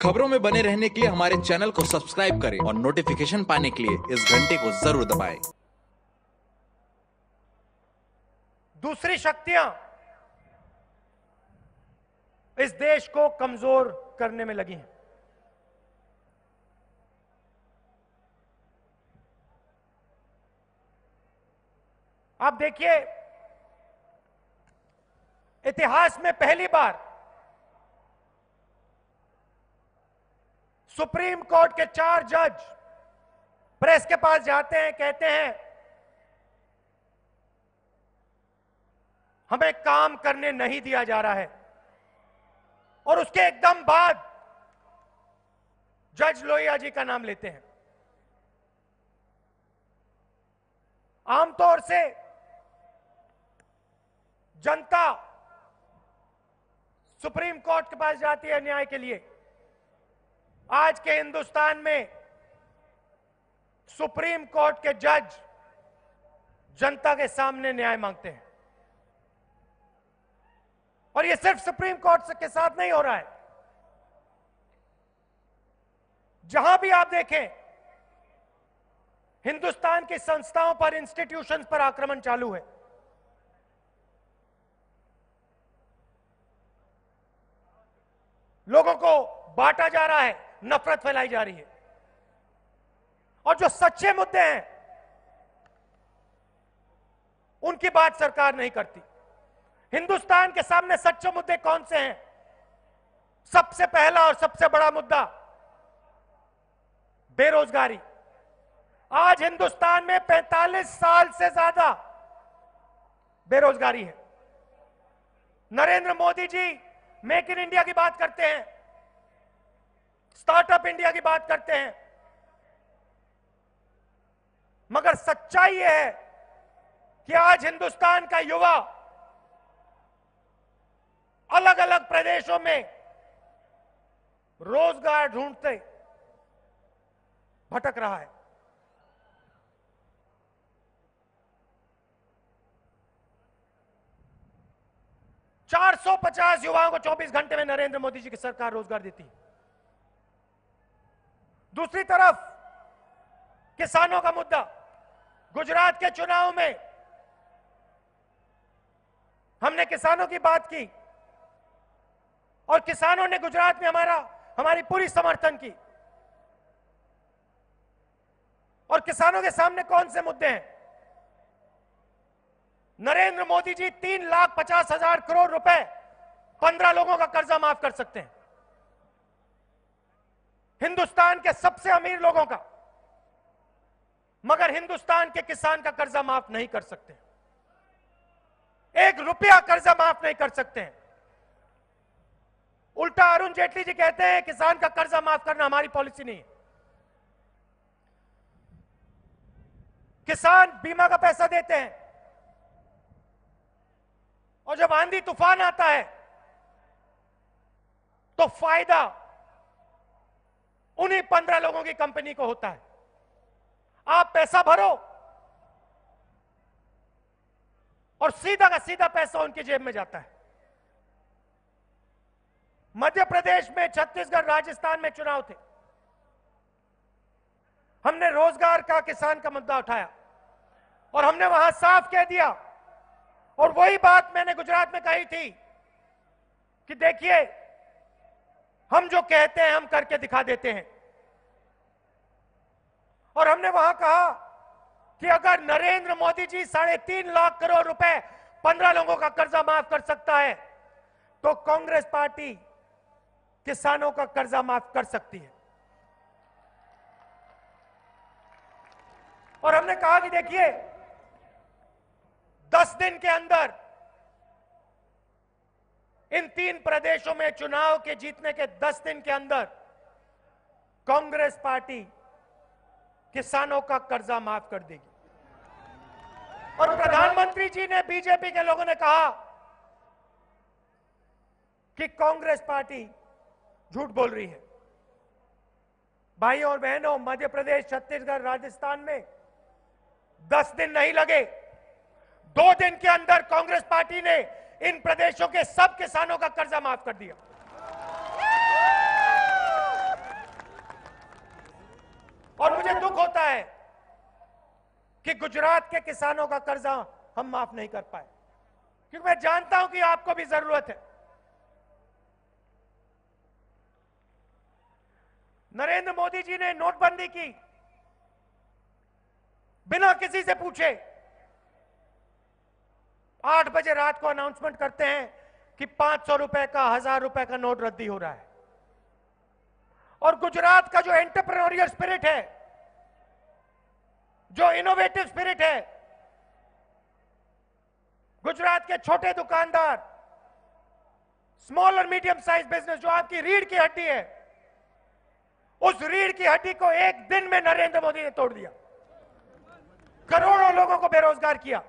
खबरों में बने रहने के लिए हमारे चैनल को सब्सक्राइब करें और नोटिफिकेशन पाने के लिए इस घंटे को ज़रूर दबाएँ। दूसरी शक्तियाँ इस देश को कमज़ोर करने में लगी हैं आप देखिए, इतिहास में पहली बार सुप्रीम कोर्ट के चार जज प्रेस के पास जाते हैं, कहते हैं, हमें काम करने नहीं दिया जा रहा है। और उसके एकदम बाद जज लोहिया जी का नाम लेते हैं। आमतौर से जनता सुप्रीम कोर्ट के पास जाती है न्याय के लिए। आज के हिंदुस्तान में सुप्रीम कोर्ट के जज जनता के सामने न्याय मांगते हैं। और ये सिर्फ़ सुप्रीम कोर्ट के साथ नहीं हो रहा है। जहाँ भी आप देखें, हिंदुस्तान की संस्थाओं पर इंस्टीट्यूशंस पर आक्रमण चालू है। लोगों को बांटा जा रहा है। नफरत फैलाई जा रही है। और जो सच्चे मुद्दे हैं, उनकी बात सरकार नहीं करती। हिंदुस्तान के सामने सच्चे मुद्दे कौन से हैं? सबसे पहला और सबसे बड़ा मुद्दा, बेरोजगारी। आज हिंदुस्तान में 45 साल से ज़्यादा बेरोजगारी है। Narendra Modi ji make in India की बात करते हैं। स्टार्टअप इंडिया की बात करते हैं। मगर सच्चाई यह है कि आज हिंदुस्तान का युवा अलग अलग प्रदेशों में रोज़गार ढूंढते भटक रहा है। चार सौ पचास युवाओं को 24 घंटे में नरेंद्र मोदी जी की सरकार रोज़गार देती है। दूसरी तरफ़, किसानों का मुद्दा। गुजरात के चुनाव में हमने किसानों की बात की और किसानों ने गुजरात में हमारा, हमारी पूरी समर्थन की। और किसानों के सामने कौन से मुद्दे हैं? नरेंद्र मोदी जी तीन लाख पचास हज़ार करोड़ रुपए पंद्रह लोगों का कर्जा माफ़ कर सकते हैं। हिंदुस्तान के सबसे अमीर लोगों का। मगर हिंदुस्तान के किसान का कर्जा माफ़ नहीं कर सकते। एक रुपया कर्जा माफ़ नहीं कर सकते। हैं उल्टा अरुण जेटली जी कहते हैं, किसान का कर्जा माफ़ करना हमारी पॉलिसी नहीं है। किसान बीमा का पैसा देते हैं। और जब आंधी तूफ़ान आता है तो फ़ायदा उन्हीं पंद्रह लोगों की कंपनी को होता है। आप पैसा भरो और सीधा का सीधा पैसा उनकी जेब में जाता है। मध्य प्रदेश में, छत्तीसगढ़, राजस्थान में चुनाव थे। हमने रोज़गार का, किसान का मुद्दा उठाया और हमने वहाँ साफ़ कह दिया। और वही बात मैंने गुजरात में कही थी कि देखिए हम जो कहते हैं, हम करके दिखा देते हैं। और हमने वहाँ कहा कि अगर नरेंद्र मोदी जी साढ़े तीन लाख करोड़ रुपए पंद्रह लोगों का कर्जा माफ़ कर सकता है तो कांग्रेस पार्टी किसानों का कर्जा माफ़ कर सकती है। और हमने कहा कि देखिए, दस दिन के अंदर इन तीन प्रदेशों में चुनाव के जीतने के दस दिन के अंदर कांग्रेस पार्टी किसानों का कर्जा माफ़ कर देगी। और प्रधानमंत्री जी ने बीजेपी के लोगों ने कहा कि कांग्रेस पार्टी झूठ बोल रही है। भाइयों और बहनों, मध्य प्रदेश, छत्तीसगढ़, राजस्थान में दस दिन नहीं लगे। दो दिन के अंदर कांग्रेस पार्टी ने इन प्रदेशों के सब किसानों का कर्जा माफ़ कर दिया। और मुझे दुख होता है कि गुजरात के किसानों का कर्जा हम माफ़ नहीं कर पाए। क्योंकि मैं जानता हूँ कि आपको भी ज़रूरत है। नरेंद्र मोदी जी ने नोटबंदी की, बिना किसी से पूछे। आठ बजे रात को अनाउंसमेंट करते हैं कि पाँच सौ रुपए का, हज़ार रुपए का नोट रद्दी हो रहा है। और गुजरात का जो एंटरप्रेन्योरियल स्पिरिट है, जो इनोवेटिव स्पिरिट है, गुजरात के छोटे दुकानदार स्मॉल और मीडियम साइज़ बिज़नेस जो आपकी रीढ़ की हड्डी है, उस रीढ़ की हड्डी को एक दिन में नरेंद्र मोदी ने तोड़ दिया। करोड़ों लोगों को बेरोजगार किया।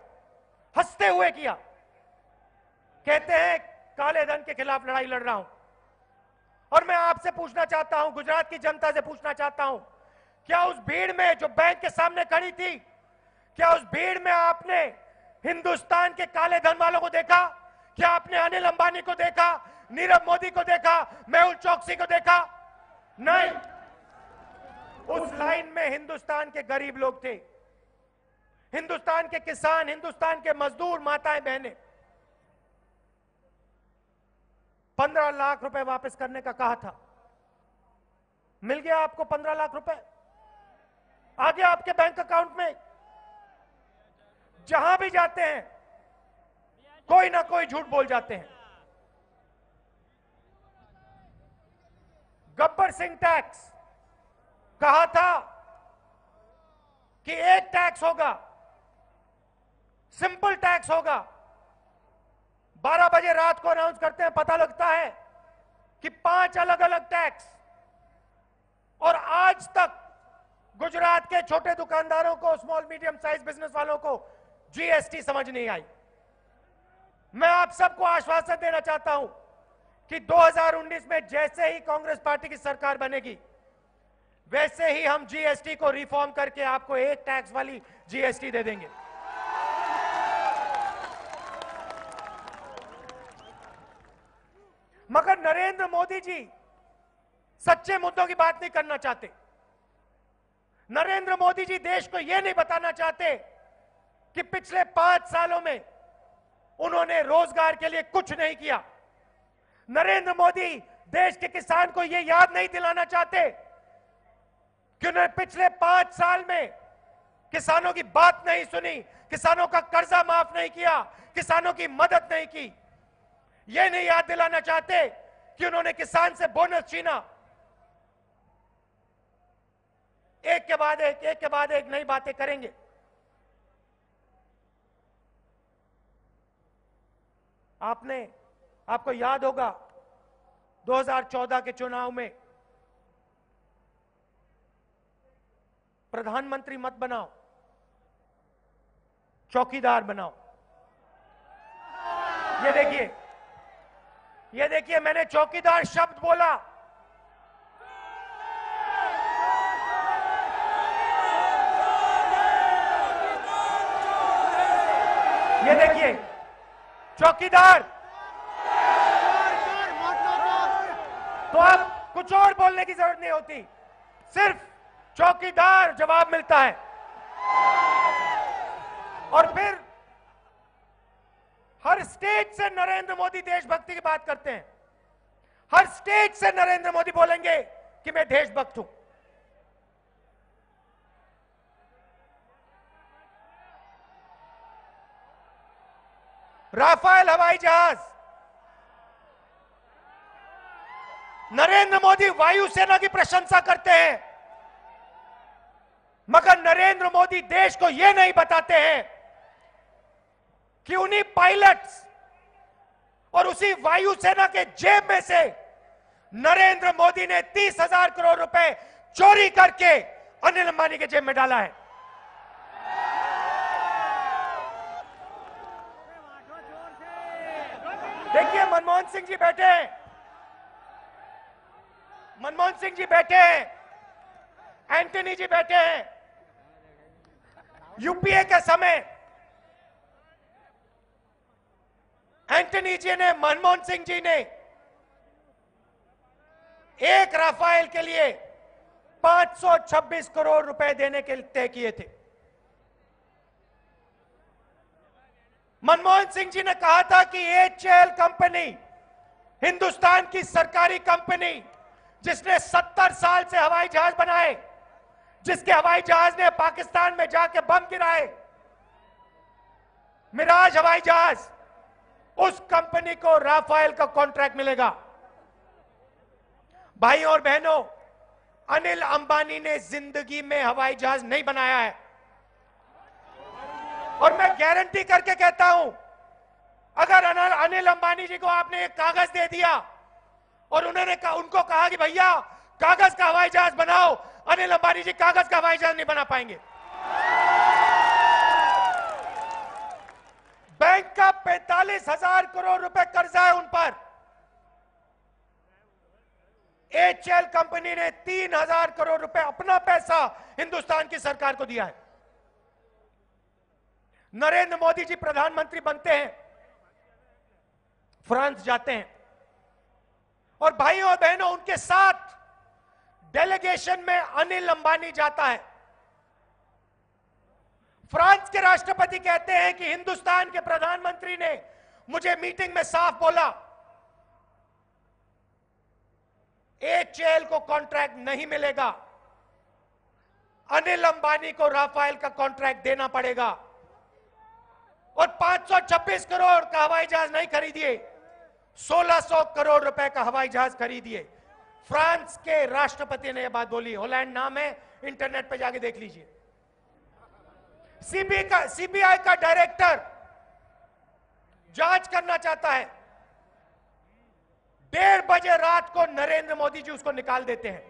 हँसते हुए किया। कहते हैं, काले धन के खिलाफ लड़ाई लड़ रहा हूँ। और मैं आपसे पूछना चाहता हूँ, गुजरात की जनता से पूछना चाहता हूँ, क्या उस भीड़ में जो बैंक के सामने खड़ी थी, क्या उस भीड़ में आपने हिंदुस्तान के काले धन वालों को देखा? क्या आपने अनिल अंबानी को देखा? नीरव मोदी को देखा? मेहुल चौकसी को देखा? नहीं। उस लाइन में हिंदुस्तान के गरीब लोग थे। हिंदुस्तान के किसान, हिंदुस्तान के मजदूर, माताएँ, बहनें। पंद्रह लाख रुपए वापस करने का कहा था। मिल गया आपको पंद्रह लाख रुपए? आ गया आपके बैंक अकाउंट में। जहाँ भी जाते हैं, कोई ना कोई झूठ बोल जाते हैं। गब्बर सिंह टैक्स कहा था कि एक टैक्स होगा सिंपल टैक्स होगा। 12 बजे रात को अनाउंस करते हैं, पता लगता है कि पाँच अलग अलग टैक्स। और आज तक गुजरात के छोटे दुकानदारों को स्मॉल मीडियम साइज़ बिज़नेस वालों को जीएसटी समझ नहीं आई। मैं आप सबको आश्वासन देना चाहता हूँ कि 2019 में जैसे ही कांग्रेस पार्टी की सरकार बनेगी, वैसे ही हम जीएसटी को रिफॉर्म करके आपको एक टैक्स वाली जीएसटी दे देंगे। मगर नरेंद्र मोदी जी सच्चे मुद्दों की बात नहीं करना चाहते। नरेंद्र मोदी जी देश को यह नहीं बताना चाहते कि पिछले पाँच सालों में उन्होंने रोज़गार के लिए कुछ नहीं किया। नरेंद्र मोदी देश के किसान को यह याद नहीं दिलाना चाहते कि उन्होंने पिछले पाँच साल में किसानों की बात नहीं सुनी, किसानों का कर्जा माफ़ नहीं किया, किसानों की मदद नहीं की। यह नहीं याद दिलाना चाहते कि उन्होंने किसान से बोनस छीना। एक के बाद एक एक के बाद एक नई बातें करेंगे। आपने, आपको याद होगा 2014 के चुनाव में प्रधानमंत्री मत बनाओ, चौकीदार बनाओ। ये देखिए ये देखिए, मैंने चौकीदार शब्द बोला। ये देखिए, चौकीदार। तो अब कुछ और बोलने की ज़रूरत नहीं होती। सिर्फ़ चौकीदार जवाब मिलता है। और फिर हर स्टेज से नरेंद्र मोदी देशभक्ति की बात करते हैं। हर स्टेज से नरेंद्र मोदी बोलेंगे कि मैं देशभक्त हूँ। राफेल हवाई जहाज़। नरेंद्र मोदी वायुसेना की प्रशंसा करते हैं। मगर नरेंद्र मोदी देश को यह नहीं बताते हैं कि उन्हीं पायलट्स और उसी वायुसेना के जेब में से नरेंद्र मोदी ने तीस हज़ार करोड़ रुपए चोरी करके अनिल अंबानी के जेब में डाला है। देखिए, मनमोहन सिंह जी बैठे हैं। मनमोहन सिंह जी बैठे हैं। एंटनी जी बैठे हैं। यूपीए के समय एंटनी जी ने, मनमोहन सिंह जी ने, एक राफेल के लिए 526 करोड़ रुपए देने के तय किए थे। मनमोहन सिंह जी ने कहा था कि एचएल कंपनी, हिंदुस्तान की सरकारी कंपनी, जिसने 70 साल से हवाई जहाज़ बनाए, जिसके हवाई जहाज़ ने पाकिस्तान में जाके बम गिराए, मिराज हवाई जहाज़ उस कंपनी को राफेल का कॉन्ट्रैक्ट मिलेगा। भाई और बहनों, अनिल अंबानी ने ज़िंदगी में हवाई जहाज़ नहीं बनाया है। और मैं गारंटी करके कहता हूँ, अगर अनिल अंबानी जी को आपने एक कागज़ दे दिया, और उन्होंने कहा उनको कहा कि भैया, कागज़ का हवाई जहाज़ बनाओ, अनिल अंबानी जी कागज़ का हवाई जहाज़ नहीं बना पाएँगे। बैंक का पैंतालीस हज़ार करोड़ रुपए कर्जा है उन पर। एचएल कंपनी ने तीन हज़ार करोड़ रुपए अपना पैसा हिंदुस्तान की सरकार को दिया है। नरेंद्र मोदी जी प्रधानमंत्री बनते हैं, फ्रांस जाते हैं। और भाइयों और बहनों, उनके साथ डेलीगेशन में अनिल अंबानी जाता है। फ्रांस के राष्ट्रपति कहते हैं कि हिंदुस्तान के प्रधानमंत्री ने मुझे मीटिंग में साफ़ बोला एचएल को कॉन्ट्रैक्ट नहीं मिलेगा, अनिल अंबानी को राफेल का कॉन्ट्रैक्ट देना पड़ेगा, और 526 करोड़ का हवाई जहाज़ नहीं खरीदिए 1600 करोड़ रुपए का हवाई जहाज़ खरीदिए। फ्रांस के राष्ट्रपति ने यह बात बोली, होलैंड नाम है, इंटरनेट पर जाके देख लीजिए। सीबीआई का सीबीआई का डायरेक्टर जाँच करना चाहता है। डेढ़ बजे रात को नरेंद्र मोदी जी उसको निकाल देते हैं।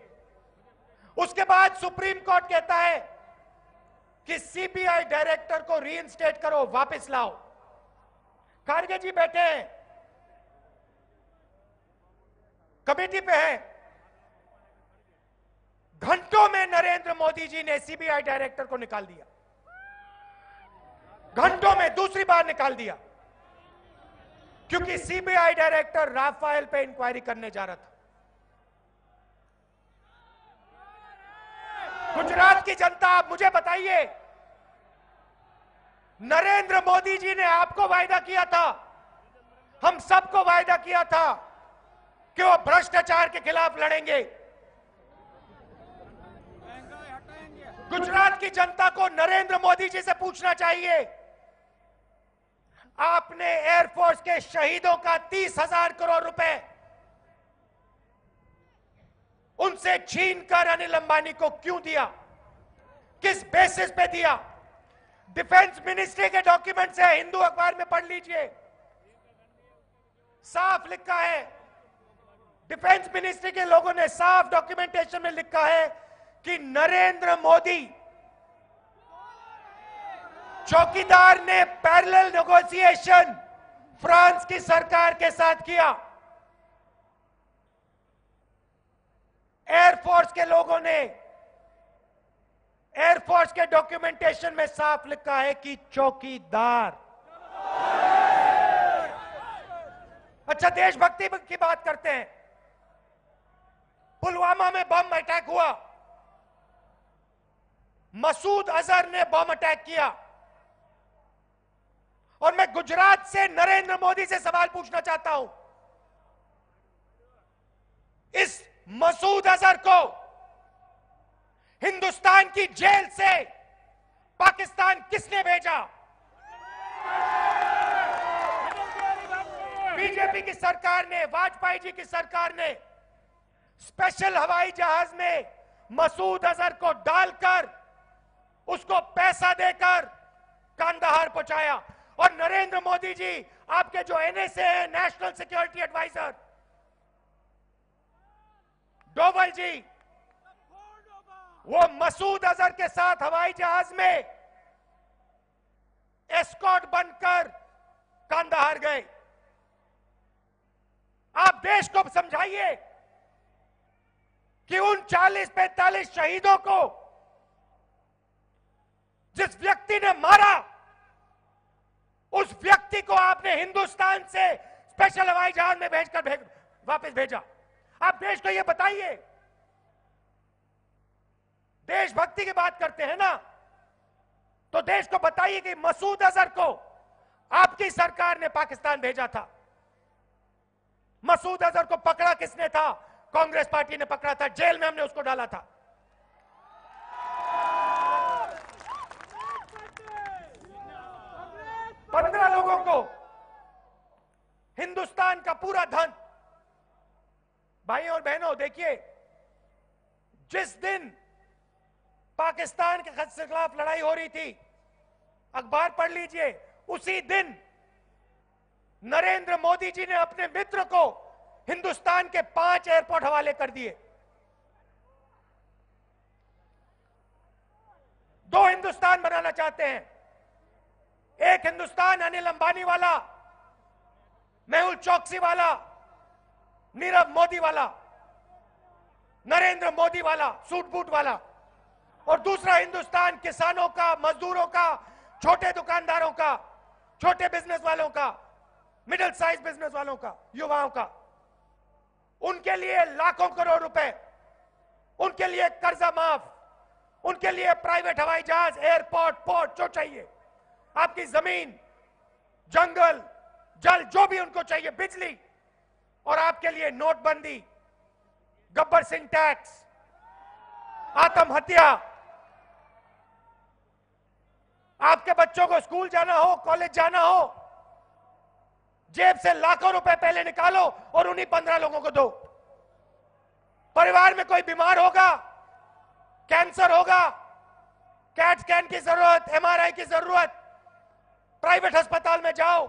उसके बाद सुप्रीम कोर्ट कहता है कि सीबीआई डायरेक्टर को रीइंस्टेट करो, वापस लाओ। खारगे जी बैठे हैं। कमेटी पे हैं। घंटों में नरेंद्र मोदी जी ने सीबीआई डायरेक्टर को निकाल दिया। घंटों में दूसरी बार निकाल दिया। क्योंकि सीबीआई डायरेक्टर राफेल पे इंक्वायरी करने जा रहा था। गुजरात की जनता, आप मुझे बताइए, नरेंद्र मोदी जी ने आपको वायदा किया था? हम सबको वायदा किया था कि वो भ्रष्टाचार के खिलाफ लड़ेंगे। गुजरात की जनता को नरेंद्र मोदी जी से पूछना चाहिए। आपने एयरफोर्स के शहीदों का तीस हज़ार करोड़ रुपए उनसे छीन कर अनिल अंबानी को क्यों दिया? किस बेसिस पे दिया? डिफेंस मिनिस्ट्री के डॉक्यूमेंट से हिंदू अखबार में पढ़ लीजिए। साफ़ लिखा है। डिफेंस मिनिस्ट्री के लोगों ने साफ़ डॉक्यूमेंटेशन में लिखा है कि नरेंद्र मोदी चौकीदार ने पैरेलल नेगोशिएशन फ्रांस की सरकार के साथ किया। एयरफोर्स के लोगों ने एयरफोर्स के डॉक्यूमेंटेशन में साफ़ लिखा है कि चौकीदार। अच्छा देशभक्ति की बात करते हैं। पुलवामा में बम अटैक हुआ। मसूद अजहर ने बम अटैक किया। और मैं गुजरात से नरेंद्र मोदी से सवाल पूछना चाहता हूँ। इस मसूद अजहर को हिंदुस्तान की जेल से पाकिस्तान किसने भेजा? बीजेपी की सरकार ने, वाजपेयी जी की सरकार ने स्पेशल हवाई जहाज़ में मसूद अजहर को डालकर उसको पैसा देकर कांदाहार पहुँचाया। और नरेंद्र मोदी जी, आपके जो एनएसए है national security adviser Doval ji, वो मसूद अजहर के साथ हवाई जहाज़ में एस्कॉट बनकर कांदाहार गए। आप देश को समझाइए कि उन 40-45 शहीदों को जिस व्यक्ति ने मारा उस व्यक्ति को आपने हिंदुस्तान से स्पेशल हवाई जहाज़ में भेजकर भेज, वापस भेजा। आप देश को यह बताइए। देशभक्ति की बात करते हैं ना तो देश को बताइए कि मसूद अजहर को आपकी सरकार ने पाकिस्तान भेजा था। मसूद अजहर को पकड़ा किसने था? कांग्रेस पार्टी ने पकड़ा था जेल में हमने उसको डाला था पंद्रह लोगों को हिंदुस्तान का पूरा धन। भाइयों और बहनों, देखिए, जिस दिन पाकिस्तान के खिलाफ लड़ाई हो रही थी, अखबार पढ़ लीजिए, उसी दिन नरेंद्र मोदी जी ने अपने मित्र को हिंदुस्तान के पाँच एयरपोर्ट हवाले कर दिए। दो हिंदुस्तान बनाना चाहते हैं। एक हिंदुस्तान, अनिल अंबानी वाला मेहुल चौकसी वाला, नीरव मोदी वाला, नरेंद्र मोदी वाला, सूट बूट वाला, और दूसरा हिंदुस्तान किसानों का, मजदूरों का, छोटे दुकानदारों का, छोटे बिज़नेस वालों का मिडिल साइज़ बिज़नेस वालों का, युवाओं का। उनके लिए लाखों करोड़ रुपए, उनके लिए कर्जा माफ़, उनके लिए प्राइवेट हवाई जहाज़ एयरपोर्ट पोर्ट जो चाहिए। आपकी ज़मीन, जंगल जल जो भी उनको चाहिए, बिजली और आपके लिए नोटबंदी, गब्बर सिंह टैक्स आत्महत्या आपके बच्चों को स्कूल जाना हो, कॉलेज जाना हो, जेब से लाखों रुपए पहले निकालो और उन्हीं पंद्रह लोगों को दो। परिवार में कोई बीमार होगा, कैंसर होगा, कैट स्कैन की ज़रूरत, एमआरआई की ज़रूरत, प्राइवेट अस्पताल में जाओ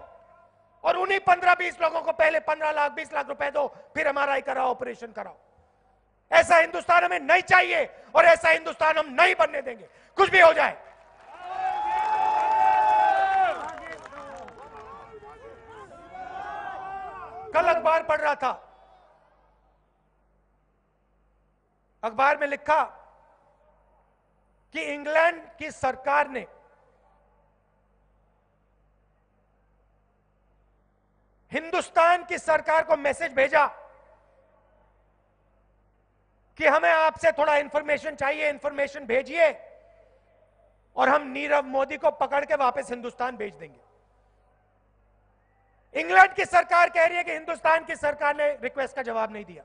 और उन्हीं पंद्रह बीस लोगों को पहले पंद्रह लाख, बीस लाख रुपए दो, फिर एमआरआई कराओ ऑपरेशन कराओ। ऐसा हिंदुस्तान हमें नहीं चाहिए और ऐसा हिंदुस्तान हम नहीं बनने देंगे। कुछ भी हो जाए। कल अखबार पढ़ रहा था। अखबार में लिखा कि इंग्लैंड की सरकार ने हिंदुस्तान की सरकार को मैसेज भेजा कि हमें आपसे थोड़ा इंफॉर्मेशन चाहिए इंफॉर्मेशन भेजिए और हम नीरव मोदी को पकड़ के वापस हिंदुस्तान भेज देंगे। इंग्लैंड की सरकार कह रही है कि हिंदुस्तान की सरकार ने रिक्वेस्ट का जवाब नहीं दिया।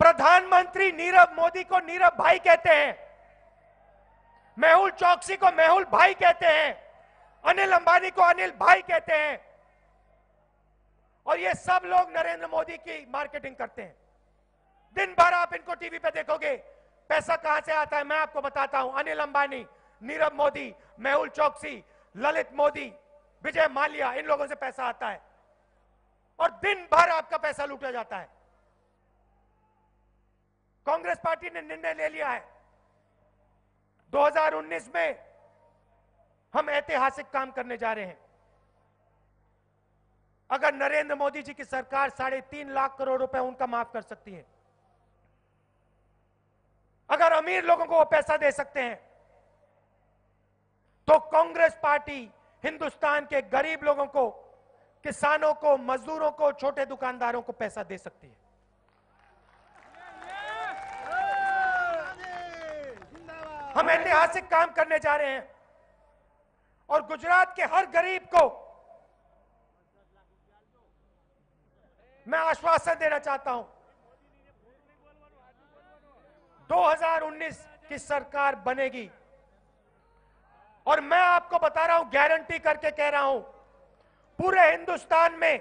प्रधानमंत्री नीरव मोदी को नीरव भाई कहते हैं, मेहुल चौकसी को मेहुल भाई कहते हैं। अनिल अंबानी को अनिल भाई कहते हैं। और ये सब लोग नरेंद्र मोदी की मार्केटिंग करते हैं। दिन भर आप इनको टीवी पे देखोगे। पैसा कहाँ से आता है मैं आपको बताता हूँ। अनिल अंबानी, नीरव मोदी, मेहुल चौकसी, ललित मोदी, विजय माल्या, इन लोगों से पैसा आता है। और दिन भर आपका पैसा लूटा जाता है। कांग्रेस पार्टी ने निर्णय ले लिया है। 2019 में हम ऐतिहासिक काम करने जा रहे हैं। अगर नरेंद्र मोदी जी की सरकार साढ़े तीन लाख करोड़ रुपए उनका माफ़ कर सकती है, अगर अमीर लोगों को वो पैसा दे सकते हैं तो कांग्रेस पार्टी हिंदुस्तान के गरीब लोगों को, किसानों को, मजदूरों को, छोटे दुकानदारों को पैसा दे सकती है। हम ऐतिहासिक काम करने जा रहे हैं। और गुजरात के हर गरीब को मैं आश्वासन देना चाहता हूँ। 2019 की सरकार बनेगी। और मैं आपको बता रहा हूँ गारंटी करके कह रहा हूँ, पूरे हिंदुस्तान में,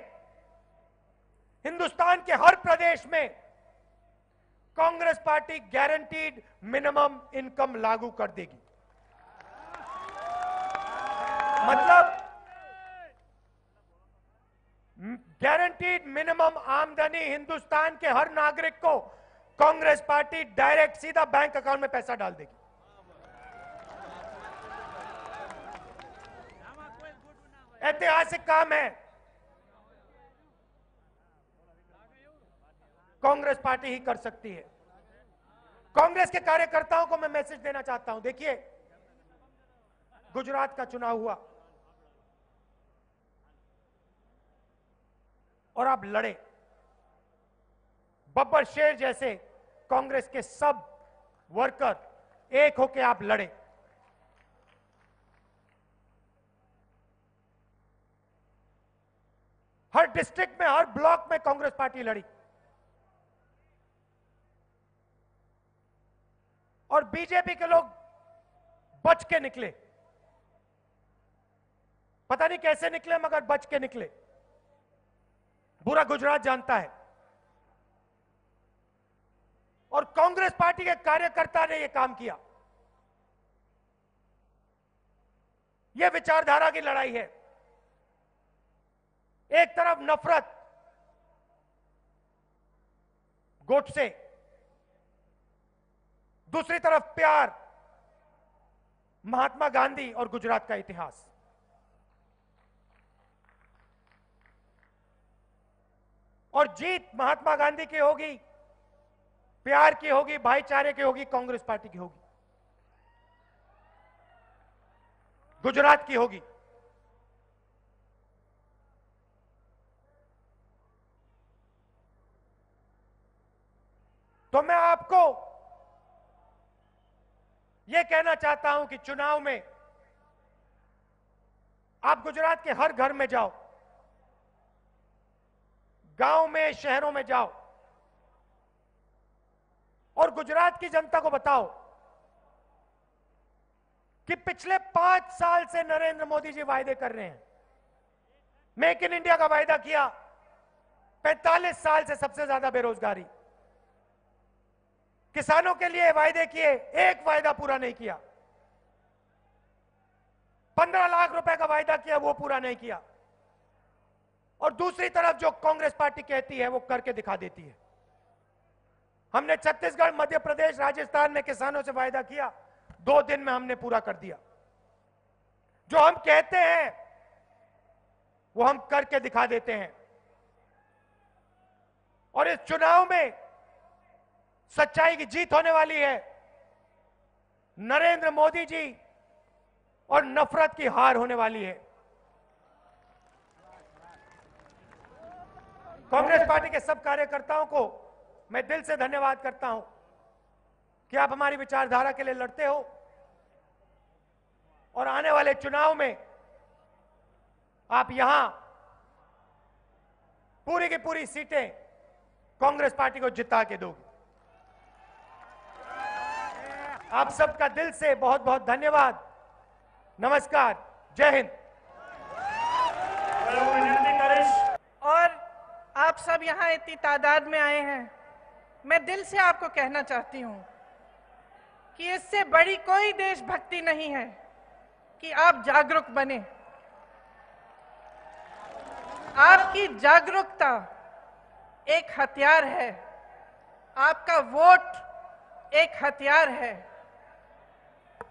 हिंदुस्तान के हर प्रदेश में Congress party guaranteed minimum income लागू कर देगी। मतलब गारंटीड मिनिमम आमदनी हिंदुस्तान के हर नागरिक को कांग्रेस पार्टी डायरेक्ट सीधा बैंक अकाउंट में पैसा डाल देगी। ऐतिहासिक काम है। कांग्रेस पार्टी ही कर सकती है। कांग्रेस के कार्यकर्ताओं को मैं मैसेज देना चाहता हूँ। देखिए, गुजरात का चुनाव हुआ। और आप लड़े। बब्बर शेर जैसे कांग्रेस के सब वर्कर एक होकर आप लड़े। हर डिस्ट्रिक्ट में, हर ब्लॉक में कांग्रेस पार्टी लड़ी। और बीजेपी के लोग बच के निकले। पता नहीं कैसे निकले, मगर बच के निकले। पूरा गुजरात जानता है। और कांग्रेस पार्टी के कार्यकर्ता ने यह काम किया। यह विचारधारा की लड़ाई है। एक तरफ़ नफरत गोट से, दूसरी तरफ़ प्यार, महात्मा गांधी और गुजरात का इतिहास। और जीत महात्मा गांधी की होगी, प्यार की होगी, भाईचारे की होगी, कांग्रेस पार्टी की होगी। गुजरात की होगी। तो मैं आपको यह कहना चाहता हूँ कि चुनाव में आप गुजरात के हर घर में जाओ। गाँव में, शहरों में जाओ। और गुजरात की जनता को बताओ कि पिछले पाँच साल से नरेंद्र मोदी जी वायदे कर रहे हैं। मेक इन इंडिया का वायदा किया। 45 साल से सबसे ज़्यादा बेरोजगारी। किसानों के लिए वायदे किए, एक वायदा पूरा नहीं किया। पंद्रह लाख रुपए का वायदा किया, वो पूरा नहीं किया। और दूसरी तरफ़ जो कांग्रेस पार्टी कहती है, वो करके दिखा देती है। हमने छत्तीसगढ़, मध्य प्रदेश, राजस्थान में किसानों से वायदा किया। दो दिन में हमने पूरा कर दिया। जो हम कहते हैं, वो हम करके दिखा देते हैं। और इस चुनाव में सच्चाई की जीत होने वाली है। नरेंद्र मोदी जी और नफरत की हार होने वाली है। कांग्रेस पार्टी के सब कार्यकर्ताओं को मैं दिल से धन्यवाद करता हूँ कि आप हमारी विचारधारा के लिए लड़ते हो और आने वाले चुनाव में आप यहाँ पूरी की पूरी सीटें कांग्रेस पार्टी को जिता के दोगे। आप सबका दिल से बहुत बहुत धन्यवाद। नमस्कार। जय हिंद। आप सब यहाँ इतनी तादाद में आए हैं। मैं दिल से आपको कहना चाहती हूँ कि इससे बड़ी कोई देशभक्ति नहीं है कि आप जागरूक बने। आपकी जागरूकता एक हथियार है। आपका वोट एक हथियार है।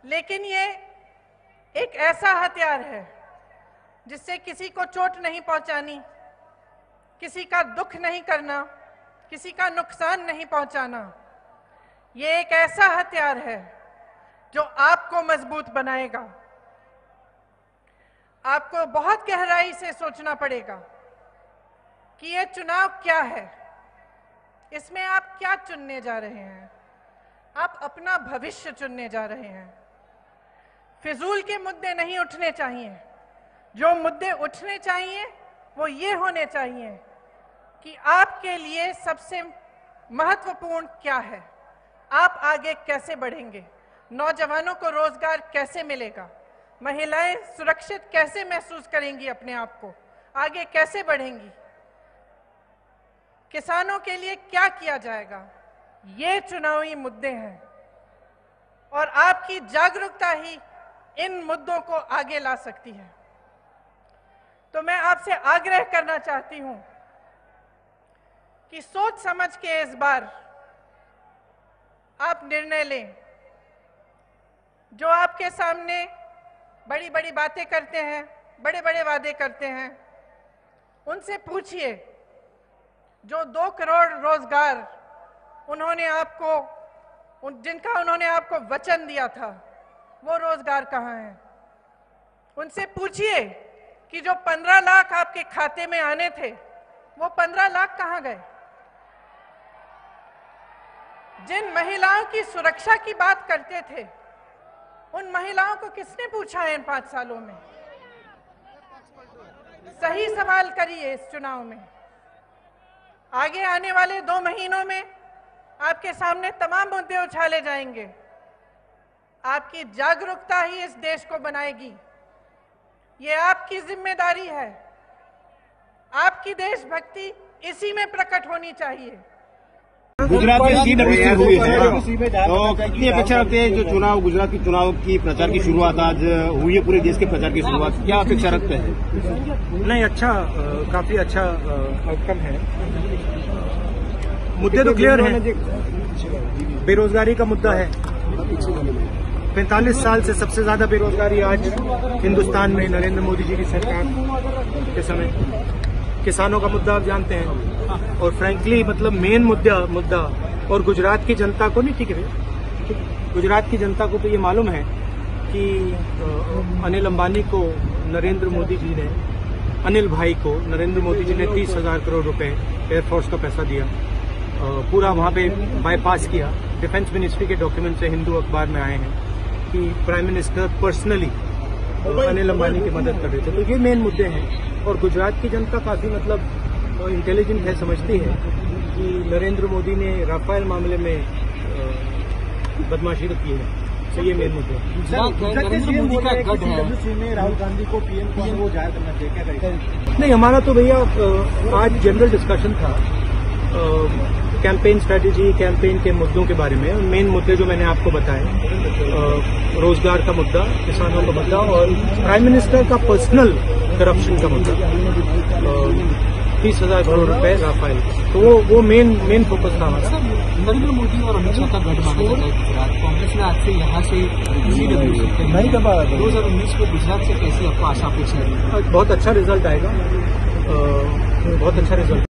लेकिन ये एक ऐसा हथियार है जिससे किसी को चोट नहीं पहुंचानी। किसी का दुख नहीं करना, किसी का नुकसान नहीं पहुंचाना। ये एक ऐसा हथियार है जो आपको मज़बूत बनाएगा। आपको बहुत गहराई से सोचना पड़ेगा कि ये चुनाव क्या है। इसमें आप क्या चुनने जा रहे हैं? आप अपना भविष्य चुनने जा रहे हैं। फिजूल के मुद्दे नहीं उठने चाहिए। जो मुद्दे उठने चाहिए, वो ये होने चाहिए कि आपके लिए सबसे महत्वपूर्ण क्या है? आप आगे कैसे बढ़ेंगे? नौजवानों को रोज़गार कैसे मिलेगा? महिलाएँ सुरक्षित कैसे महसूस करेंगी अपने आप को? आगे कैसे बढ़ेंगी? किसानों के लिए क्या किया जाएगा? ये चुनावी मुद्दे हैं। और आपकी जागरूकता ही इन मुद्दों को आगे ला सकती है। तो मैं आपसे आग्रह करना चाहती हूँ कि सोच समझ के इस बार आप निर्णय लें। जो आपके सामने बड़ी बड़ी बातें करते हैं, बड़े बड़े वादे करते हैं, उनसे पूछिए, जो दो करोड़ रोज़गार उन्होंने आपको जिनका उन्होंने आपको वचन दिया था, वो रोज़गार कहाँ है? उनसे पूछिए कि जो पंद्रह लाख आपके खाते में आने थे, वो पंद्रह लाख कहाँ गए? जिन महिलाओं की सुरक्षा की बात करते थे, उन महिलाओं को किसने पूछा है इन पाँच सालों में? सही सवाल करिए इस चुनाव में। आगे आने वाले दो महीनों में आपके सामने तमाम मुद्दे उछाले जाएँगे। आपकी जागरूकता ही इस देश को बनाएगी। ये आपकी ज़िम्मेदारी है। आपकी देशभक्ति इसी में प्रकट होनी चाहिए। गुजरात में सीट अभी हुई है। तो कितनी अपेक्षा रखते हैं जो चुनाव गुजरात की चुनाव की प्रचार की शुरुआत आज हुई है पूरे देश के प्रचार की शुरुआत? क्या अपेक्षा रखते हैं? नहीं अच्छा काफ़ी अच्छा आउटकम है। मुद्दे तो क्लियर है। बेरोजगारी का मुद्दा है। 45 साल से सबसे ज़्यादा बेरोजगारी आज हिंदुस्तान में नरेंद्र मोदी जी की सरकार के समय। किसानों का मुद्दा आप जानते हैं। और फ्रैंकली मतलब मेन मुद्दा मुद्दा, और गुजरात की जनता को नहीं, ठीक है भैया? गुजरात की जनता को तो ये मालूम है कि अनिल अंबानी को नरेंद्र मोदी जी ने, अनिल भाई को नरेंद्र मोदी जी ने तीस हज़ार करोड़ रुपए एयरफोर्स का पैसा दिया। पूरा वहाँ पे बाईपास किया। डिफेंस मिनिस्ट्री के डॉक्यूमेंट से हिंदू अखबार में आए हैं कि prime minister personally Anil Ambani की मदद कर रहे थे। तो ये मेन मुद्दे हैं। और गुजरात की जनता काफ़ी मतलब इंटेलिजेंट है समझती है कि नरेंद्र मोदी ने राफेल मामले में बदमाशी तो की है। तो ये मेन मुद्दे नरेंद्र मोदी का में राहुल गांधी को पीएम वो ज़ाहिर करना चाहिए क्या करेंगे नहीं हमारा तो भैया आज जनरल डिस्कशन था कैंपेन स्ट्रेटेजी कैंपेन के मुद्दों के बारे में। मेन मुद्दे जो मैंने आपको बताए रोज़गार का मुद्दा किसानों का मुद्दा और प्राइम मिनिस्टर का पर्सनल करप्शन का मुद्दा। तीस हज़ार करोड़ रुपए राफेल। तो वो वो मेन मेन फोकस था हमारा। नरेंद्र मोदी और अमित शाह का गठबंधन है कांग्रेस ने आज से यहाँ से नहीं दबा दो हज़ार उन्नीस को गुजरात से कैसे आपको आशा अपेक्षा है? बहुत अच्छा रिज़ल्ट आएगा। बहुत अच्छा रिज़ल्ट